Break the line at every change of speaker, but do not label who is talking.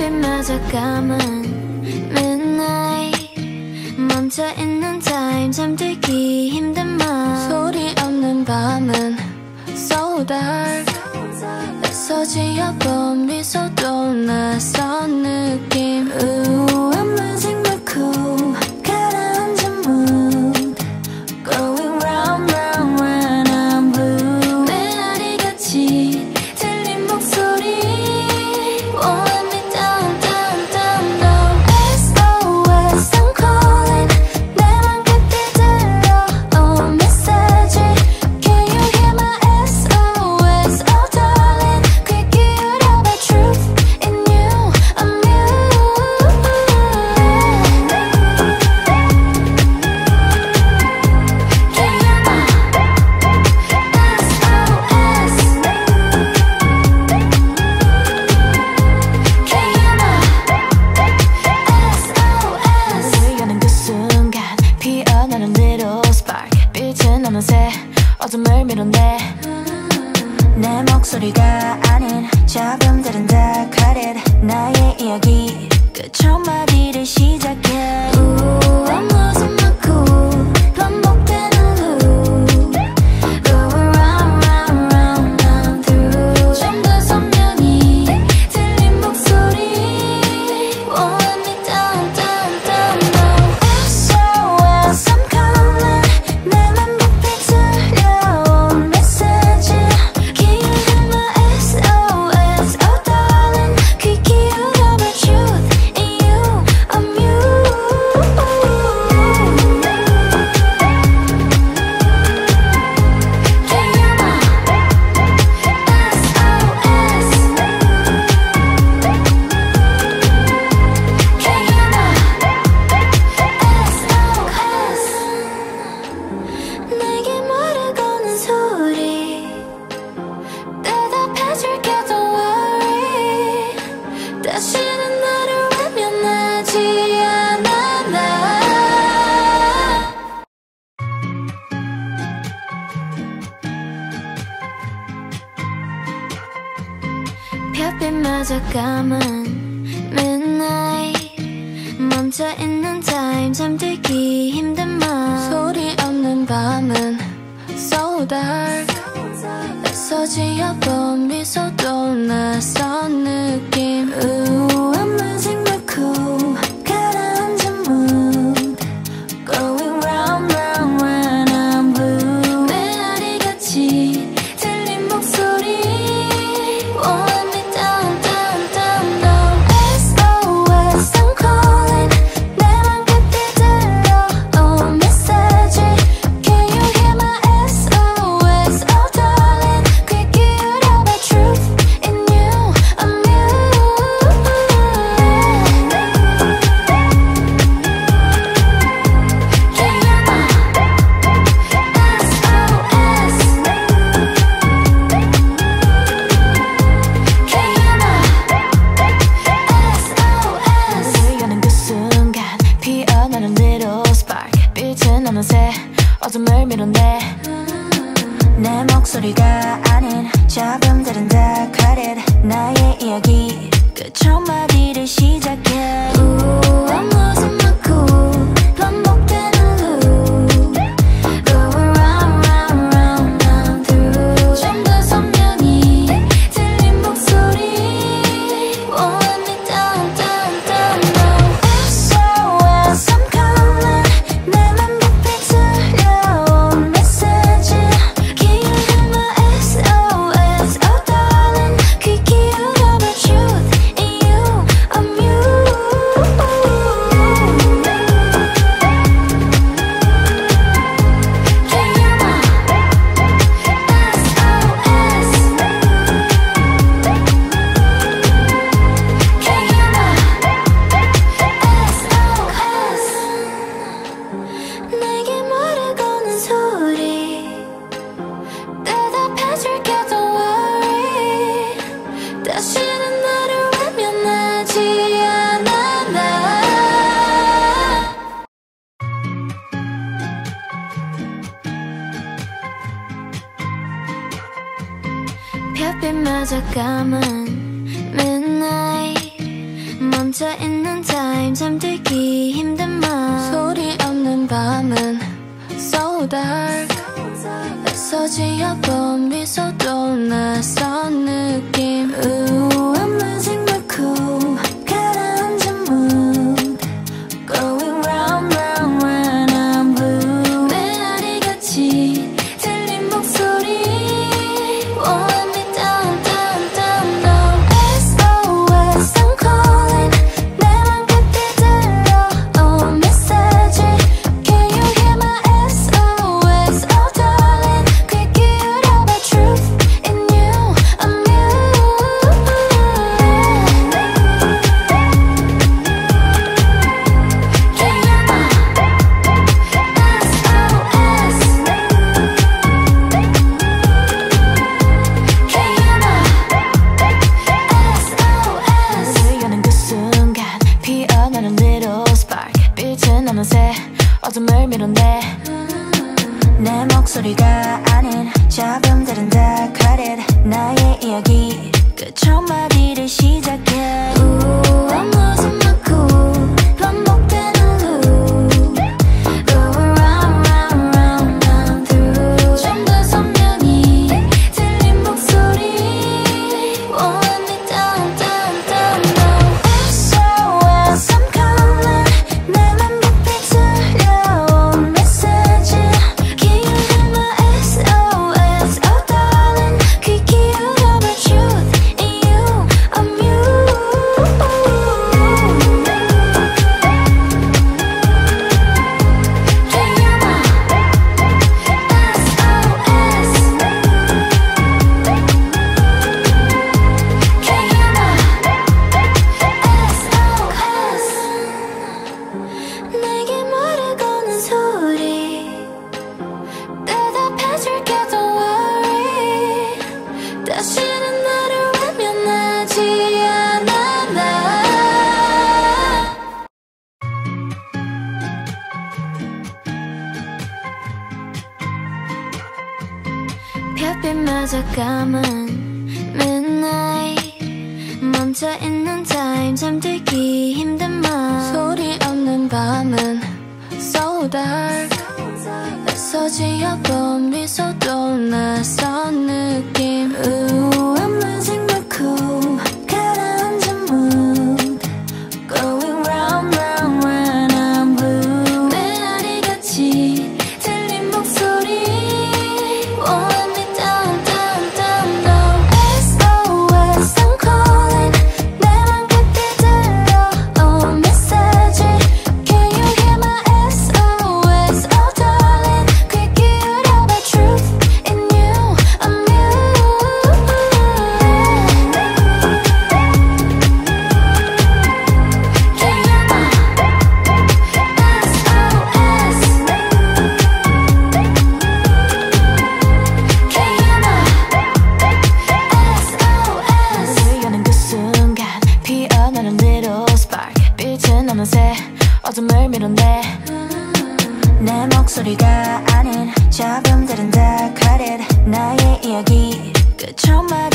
빛 맞아, 감은 midnight. 멈춰있는 time 잠들기 힘든 맘
소리 없는 밤은 so dark. 애써 지어본 미소도 낯선 느낌. 우와. 어둠을 미룬대
내 목소리가 아닌 자금들은 다 가릴 나의 이야기. 그 끝 한마디를 시작해. Ooh, I'm losing my cool 별빛마저 감은 midnight. 멈춰있는 time 잠들기 힘든 맘
소리 없는 밤은 so dark. 애써 지어본 미소도
내 목소리가 아닌 자금들은 다 가렛 나의 이야기. 끝 한마디를 시작해.
우와 무슨 막
별빛 마저 감은 midnight
멈춰 있는 time 잠들기 힘든 맘
소리 없는 밤은 so dark 애써 지어본 미소도 낯선 느낌
Ooh. 다
가릴
나의 이야기. 끝 한마디를 시작해. 감은 midnight 멈춰있는 time 잠들기 힘든 맘
소리 없는 밤은 so dark. 애써 지어본 미소도 낯선 느낌.
우아만 생각고 how much